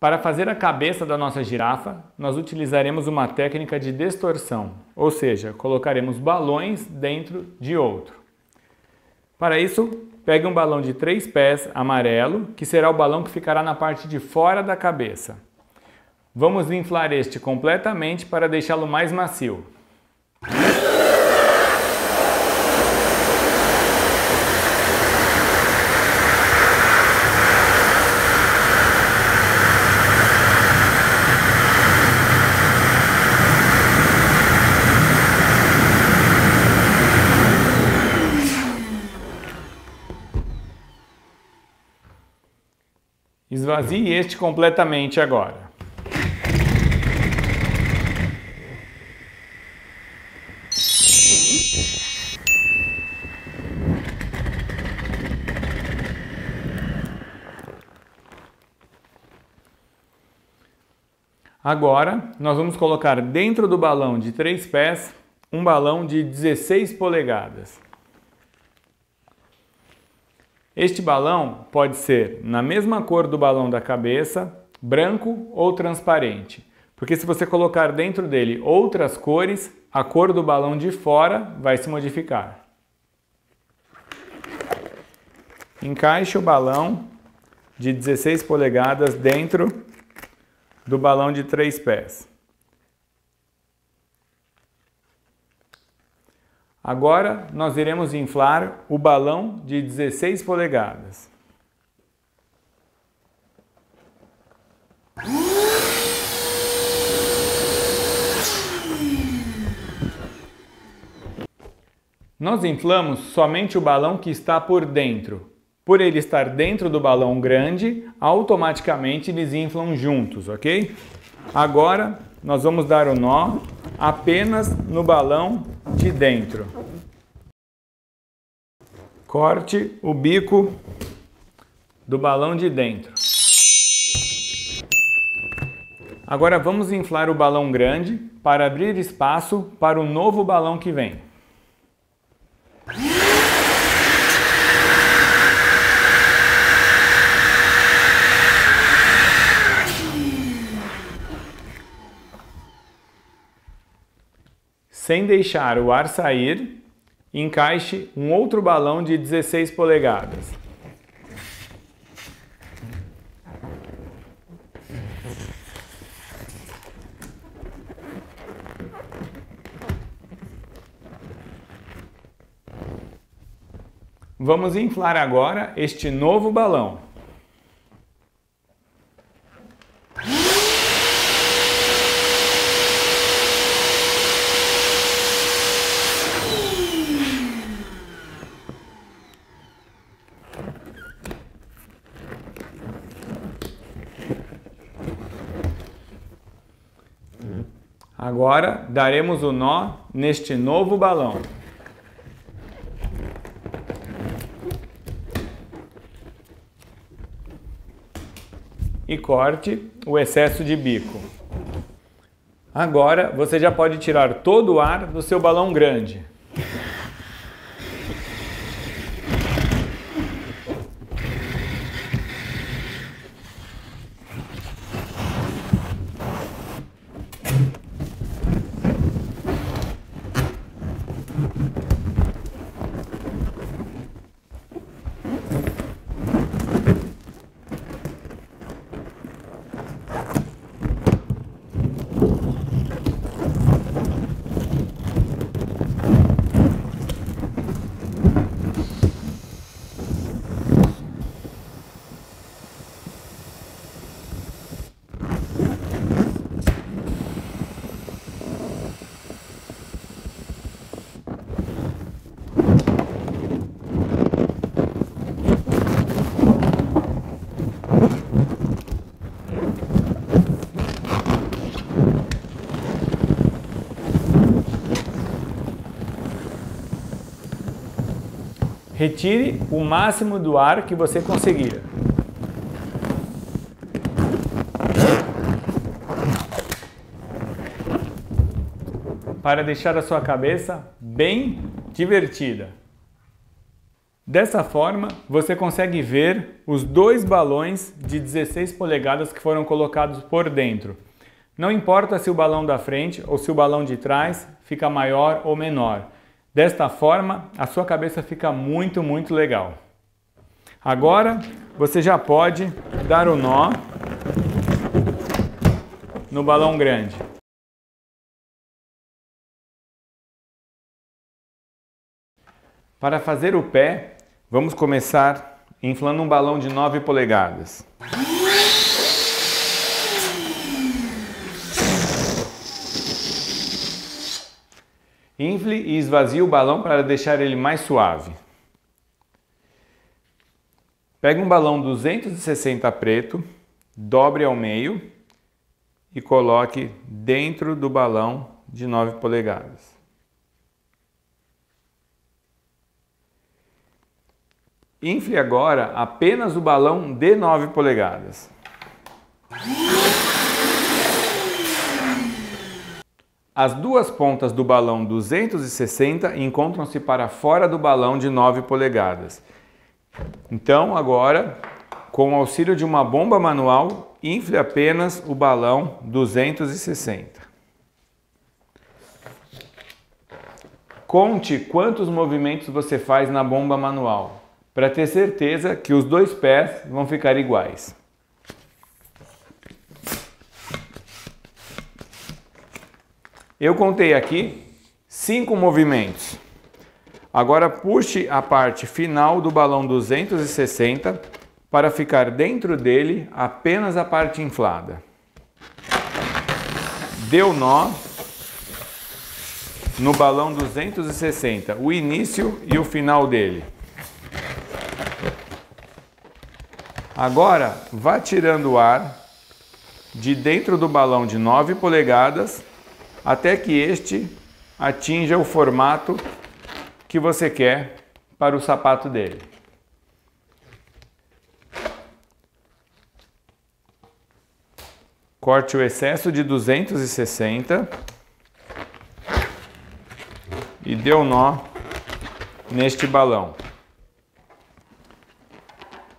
Para fazer a cabeça da nossa girafa, nós utilizaremos uma técnica de distorção, ou seja, colocaremos balões dentro de outro. Para isso, pegue um balão de três pés amarelo, que será o balão que ficará na parte de fora da cabeça. Vamos inflar este completamente para deixá-lo mais macio. Esvazie este completamente agora. Agora, nós vamos colocar dentro do balão de 3 pés um balão de 16 polegadas. Este balão pode ser na mesma cor do balão da cabeça, branco ou transparente, porque se você colocar dentro dele outras cores, a cor do balão de fora vai se modificar. Encaixe o balão de 16 polegadas dentro do balão de três pés. Agora nós iremos inflar o balão de 16 polegadas. Nós inflamos somente o balão que está por dentro. Por ele estar dentro do balão grande, automaticamente eles inflam juntos, ok? Agora nós vamos dar o nó apenas no balão de dentro. Corte o bico do balão de dentro. Agora vamos inflar o balão grande para abrir espaço para o novo balão que vem. Sem deixar o ar sair, encaixe um outro balão de 16 polegadas. Vamos inflar agora este novo balão. Agora daremos o nó neste novo balão. E corte o excesso de bico. Agora você já pode tirar todo o ar do seu balão grande. Retire o máximo do ar que você conseguir. Para deixar a sua cabeça bem divertida. Dessa forma, você consegue ver os dois balões de 16 polegadas que foram colocados por dentro. Não importa se o balão da frente ou se o balão de trás fica maior ou menor. Desta forma, a sua cabeça fica muito, muito legal. Agora, você já pode dar o nó no balão grande. Para fazer o pé, vamos começar inflando um balão de 9 polegadas. Infle e esvazie o balão para deixar ele mais suave. Pegue um balão 260 preto, dobre ao meio e coloque dentro do balão de 9 polegadas. Infle agora apenas o balão de 9 polegadas. As duas pontas do balão 260 encontram-se para fora do balão de 9 polegadas. Então, agora, com o auxílio de uma bomba manual, infle apenas o balão 260. Conte quantos movimentos você faz na bomba manual, para ter certeza que os dois pés vão ficar iguais. Eu contei aqui cinco movimentos. Agora puxe a parte final do balão 260 para ficar dentro dele apenas a parte inflada. Deu nó no balão 260, o início e o final dele. Agora vá tirando o ar de dentro do balão de 9 polegadas até que este atinja o formato que você quer para o sapato dele. Corte o excesso de 260 e dê um nó neste balão.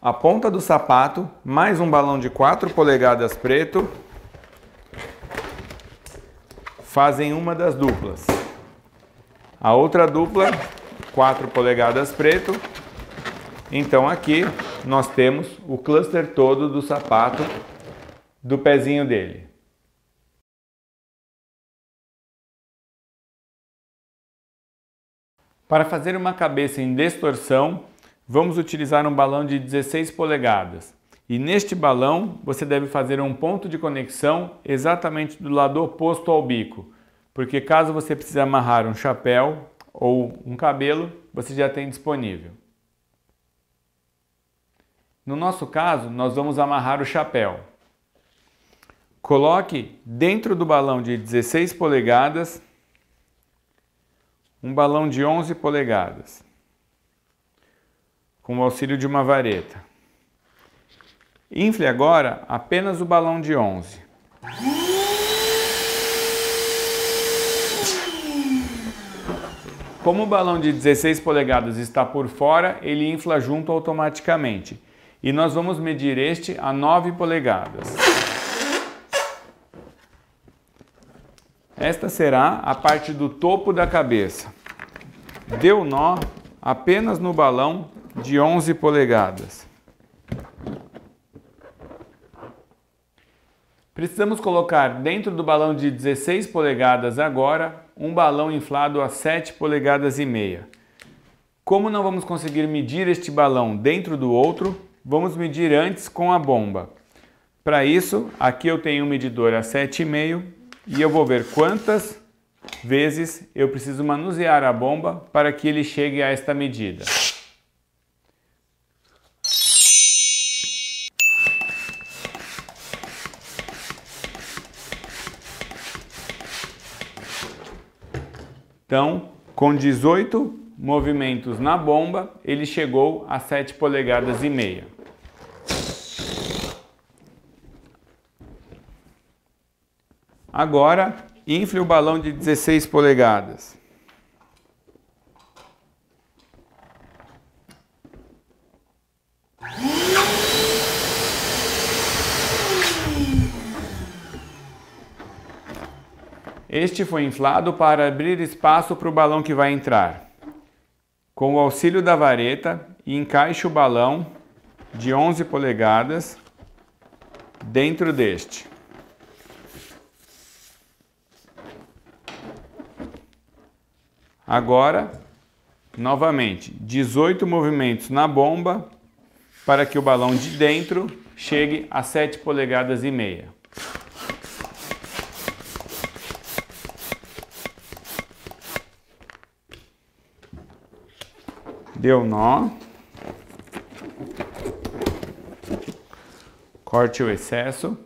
A ponta do sapato, mais um balão de 4 polegadas preto fazem uma das duplas. A outra dupla, 4 polegadas preto. Então aqui nós temos o cluster todo do sapato do pezinho dele. Para fazer uma cabeça em distorção, vamos utilizar um balão de 16 polegadas. E neste balão você deve fazer um ponto de conexão exatamente do lado oposto ao bico, porque caso você precise amarrar um chapéu ou um cabelo, você já tem disponível. No nosso caso, nós vamos amarrar o chapéu. Coloque dentro do balão de 16 polegadas um balão de 11 polegadas, com o auxílio de uma vareta. Infle agora apenas o balão de 11. Como o balão de 16 polegadas está por fora, ele infla junto automaticamente. E nós vamos medir este a 9 polegadas. Esta será a parte do topo da cabeça. Deu nó apenas no balão de 11 polegadas. Precisamos colocar dentro do balão de 16 polegadas agora um balão inflado a 7 polegadas e meia. Como não vamos conseguir medir este balão dentro do outro, vamos medir antes com a bomba. Para isso, aqui eu tenho um medidor a 7,5 e eu vou ver quantas vezes eu preciso manusear a bomba para que ele chegue a esta medida. Então, com 18 movimentos na bomba, ele chegou a 7 polegadas e meia. Agora, infle o balão de 16 polegadas. Este foi inflado para abrir espaço para o balão que vai entrar. Com o auxílio da vareta, encaixe o balão de 11 polegadas dentro deste. Agora, novamente, 18 movimentos na bomba para que o balão de dentro chegue a 7 polegadas e meia. Deu nó. Corte o excesso.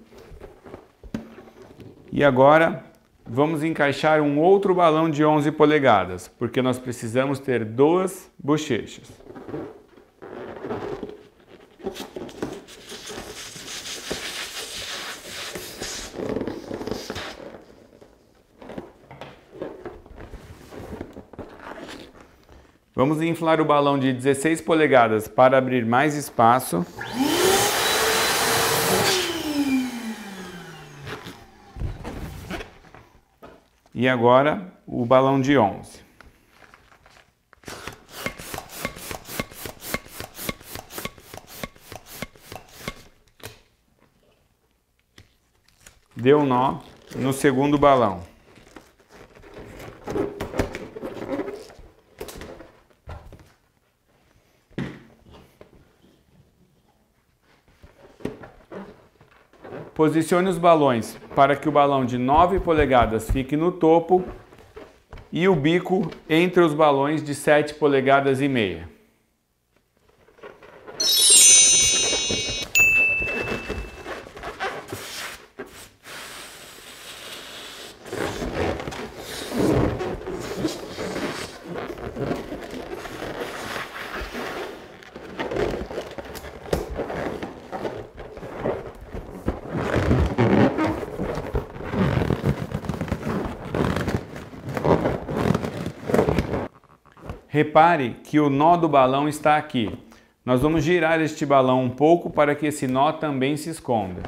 E agora vamos encaixar um outro balão de 11 polegadas, porque nós precisamos ter duas bochechas. Vamos inflar o balão de 16 polegadas para abrir mais espaço. E agora o balão de 11. Deu nó no segundo balão. Posicione os balões para que o balão de 9 polegadas fique no topo e o bico entre os balões de 7 polegadas e meia. Repare que o nó do balão está aqui. Nós vamos girar este balão um pouco para que esse nó também se esconda.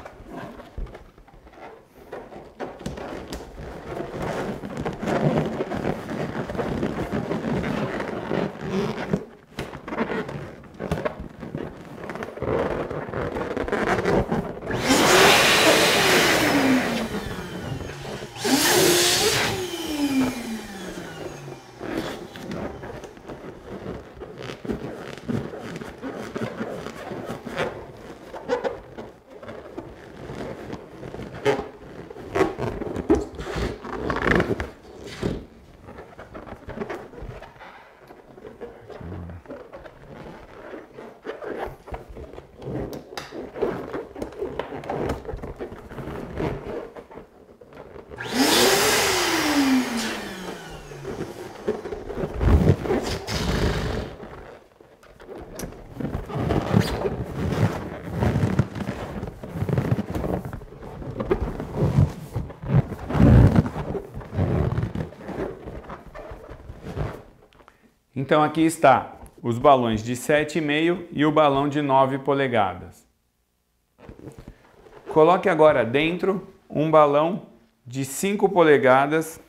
Então aqui está os balões de 7,5 e o balão de 9 polegadas. Coloque agora dentro um balão de 5 polegadas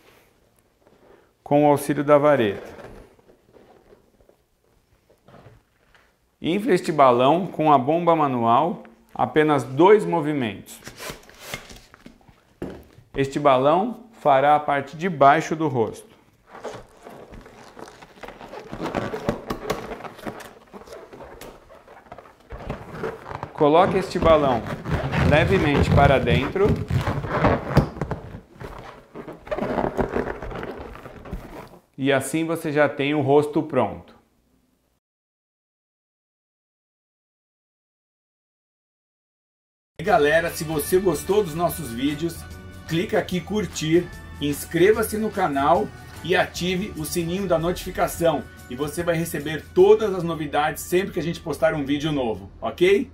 com o auxílio da vareta. Infle este balão com a bomba manual, apenas dois movimentos. Este balão fará a parte de baixo do rosto. Coloque este balão levemente para dentro. E assim você já tem o rosto pronto. E galera, se você gostou dos nossos vídeos, clica aqui curtir, inscreva-se no canal e ative o sininho da notificação e você vai receber todas as novidades sempre que a gente postar um vídeo novo, ok?